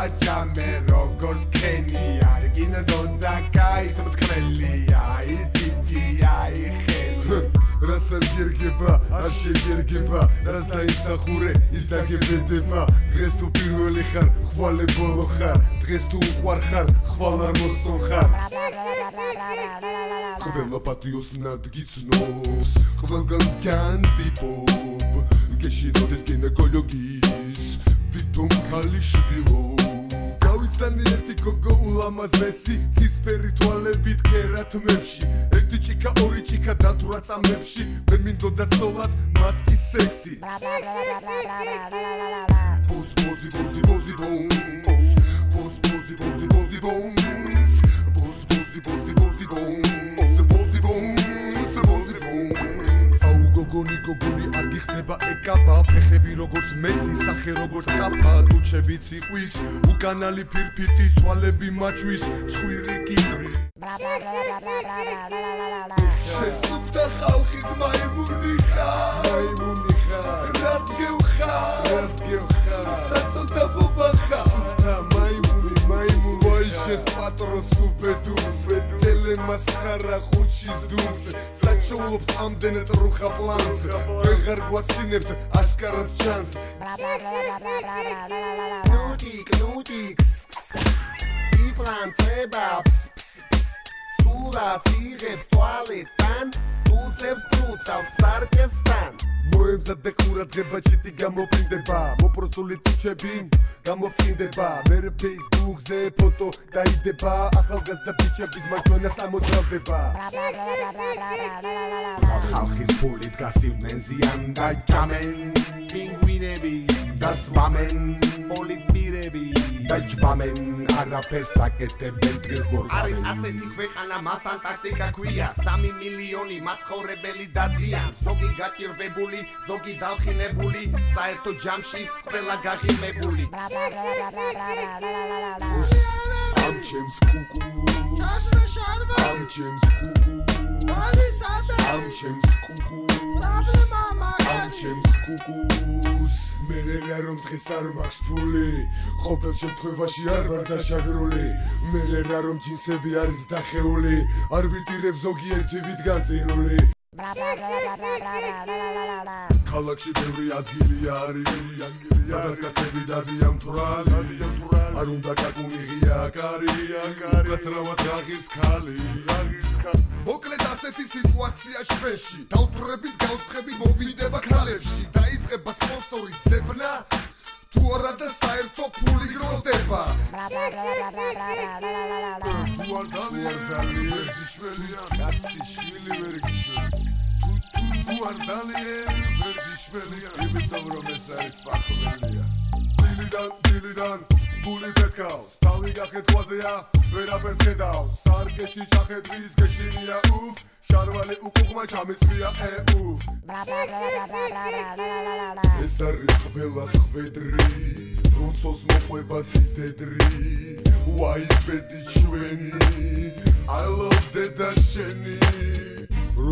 აჯამე როგორც ქენი არ გინდოდა кай სოფთქველია იდიტია იხელი რას არ გერგება არ შეგერგება რას დაიმსახურე ის დაგებედება დღეს თუ პირველი ხარ ხვალე ბოლო ხარ დღეს თუ უყვარ ხარ ხვალ არ მოსწონ ხარ ყველა პატიოს ნადგიცნობს ყველგან თან პიპოპ გეში როდეს გინეკოლოგის ვიტომ ქალიშვილო გავიცანი ერთი გოგო ულამაზესი ცისფერი თვალებით კერათმებში ერთი ჭიქა ორი ჭიქა დათვრა წამებში მე მინდოდა ცოლად მასკი სექსი ბუს ბუზი არ გიხდება ეკაბა ფეხები როგორც მესი სახე როგორც კაპა დუჩები ციყვის უკანალი ფირფიტის თვალები მაჩვის ცხვირი კიტრი შეცუპთა ხალხის მაიმუნი ხარ მაიმუნი ხარ რას გევხარ? რას გევხარ? საწოდა ბობა ხარ ვაიშეს პატრონს უბედურს მასხარა ხუჩის დუმს საჩოულობთ ამდენ ტრუხა პლანს ვეღარ გვაცინებთ აშკარად ჩანს. ნუტიკ ნუტიკ იპლანტებავს სულა ფიღებს ტუალეტთან უცებ თუცავს სარკესთან მოემზადე ყურადღება ჩიტი გამოფინდება. მოპროცული ტუჩები გამოფინდება. მე ფეისბუქზე ფოტო დაიდება. ახალგაზრდა ბიჭების მაჩვენას ამოძრავდება ხალხის ფულით გასივდნენ ზიან და ჯამენ პინგვინები და სვამენ პოლიტმირები დაჯბამენ არაფერს აკეთებენ დღეს გორ არის ასეთი ქვეყანა მას ანტარქტიკა ქვია 3 მილიონი მაცხოვრებელი დადიან ზოგი გაჭირვებული ზოგი დალხინებული საერთო ჯამში ყველა გაღიმებული ამ ჩემს კუკუს ამ ჩემს კუკუს ამ ჩემს კუკუს ამ ჩემს კუკუს მე რა რომ დღეს არ მაქვს ფული. ყოფილ შემთხვევაში არ ვარ დაშაგრული. მე რა რომ ჯინსები არის დახეული. არ ვიტირებ ზოგიერთი ვით განწირული ქალაქში ბევრი ადგილი არის. სადაც კაცები დადიან თვრალი არ უნდა კაკუნიღია კარი უკაცრავად რაღის ქალი. მოკლედ ასეთი სიტუაცია შვენში დაუთრებით გავწრებით მოვიდება ქალებში. დაიწყება სპონსორის ძებნა თუ არა და საერთო ფული გროვდება. თუ არ დავიარდალი ვერ გიშველია კაცი შვილი ვერ გიშველის თუ არ დალიერი ვერ გიშველია იმიტომ რომ ეს არის პახველია დილიდან დილიდან ფული პეთქავს თავი გახეთ ყვაზეა ვერაფერს ხედავს სარკეში ჩახედვის გეშინია უფ შარვალი უკუღმა ჩამეცვია ეუფ ეს არის ყველა ხვედრი როცოს მოყვება სიდედრი ვაიბედი ჩვენი i love დედა შენი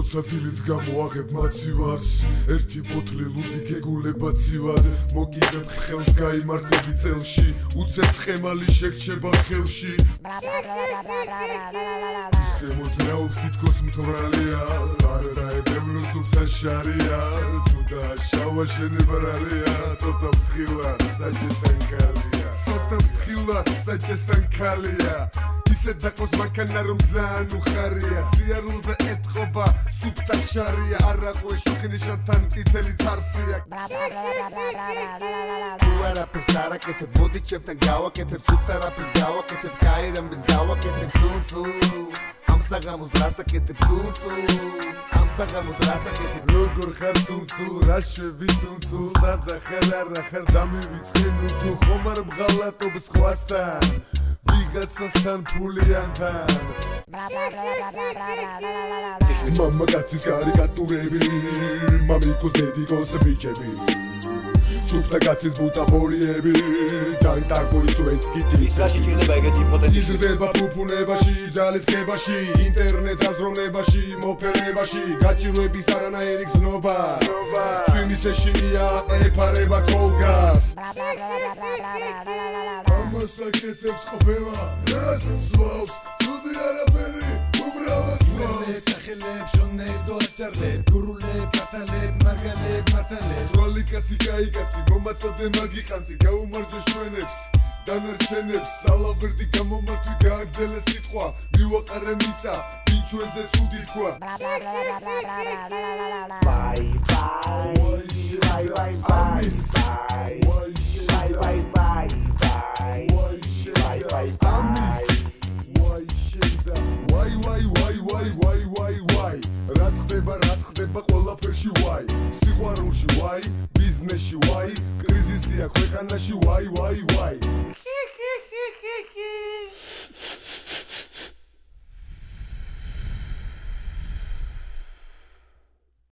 როცა დილით გამოაღებ მაცივარს ერთი ბოთლი ლუდი გეგულება ცივად. მოგიღებ ხელს გაიმართები წელში უცებ ხემალი შეგჩება ხელში. ისე მოძრაობს თითქოს მთვრალია არ დაედებლო სუფთა შარია თუ და შავა შენებრალია ცოტა ფხილა კალია ფხილა საჭესთან კალია ისე დაკოს მანქანა რომ ძალიან უხარია. სიარულზე ეთყობა სუფთა შარია. არაყვე შუქნიშანთან წითელი თარსია. არაფერს არაკეთებ მოდი ჩემთან გავაკეთებ სუფთა არაფერს გავაკეთებ კაირამის გავაკეთებ სუნსუ ამ საღამოს რასაკეთებ სუნსუ ამ საღამოს რასაკეთებ როგორ ხარ სუნსუ რაშვები სუნსუ სადა ხარ არა ხარ დამივიწყე ნუ თუ ხომ არ ბღალატობ სხვასთან ვიღაცასთან ფულიანთან მამა კაცის კარიკატურები მამიკოს დედიკოს ბიჭები სუფთა კაცის ბუტაფორიები ჯანტაკო ისვენს კიტი ის რა შეიძლება ეგეთი იმპოტენტი იზრდება ფუფუნებაში ძალით ხებაში ინტერნეტ აზროვნებაში მოფერებაში გაჭირვების არანაირი გზნობა. სვიმის ეშინია ეფარება კოლგას ამას აკეთებს ყოფილა რას სვავს სუდი არაფერი გონეს სახელებს შონებდო აჭარლებ გურულებ კატალებ მარგალებ მართალებ როლი კაცი გაიკაცი მომაწოდე მაგიხანცი გაუმარჯო შვენებს დანარჩენებს ალავერდი გამომართვი გააგზელე სიტყვა მივაყარე მიწა ვინ ჩვენზე ცუდი თქვა Bye bye Bye bye bye Bye bye bye Bye bye bye ხდება ყველაფერში ვაი. სიყვარულში ვაი ბიზნესში ვაი კრიზისია ქვეყანაში ვაი ვაი ვაი.